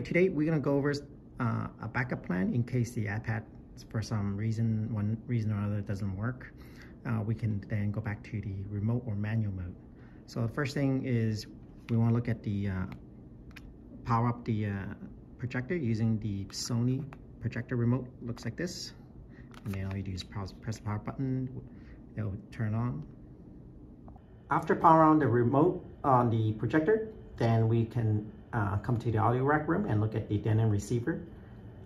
Today we're gonna go over uh, a backup plan in case the iPad, for some reason, one reason or another, doesn't work. Uh, we can then go back to the remote or manual mode. So the first thing is we want to look at the uh, power up the uh, projector using the Sony projector remote. Looks like this. And then all you do is press, press the power button. It'll turn on. After power on the remote on the projector, then we can uh, come to the audio rack room and look at the Denon receiver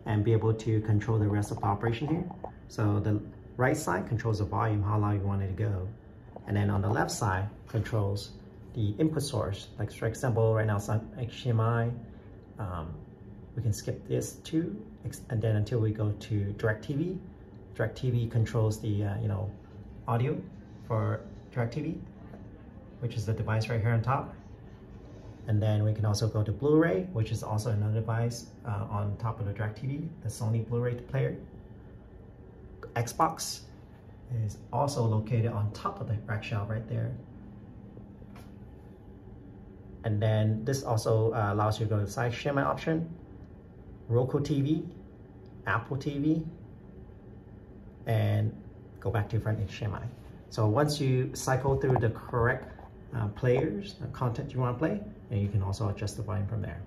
and be able to control the rest of the operation here. So the right side controls the volume, how loud you want it to go. And then on the left side controls the input source. Like for example, right now it's on HDMI. Um, we can skip this too, and then until we go to DirecTV. DirecTV controls the uh, you know audio for DirecTV, which is the device right here on top. And then we can also go to Blu-ray, which is also another device uh, on top of the DirecTV, the Sony Blu-ray player. Xbox is also located on top of the rack shelf right there. And then this also uh, allows you to go to the side HDMI option, Roku TV, Apple TV, and go back to your front HDMI. So once you cycle through the correct uh, players, the content you want to play, and you can also adjust the volume from there.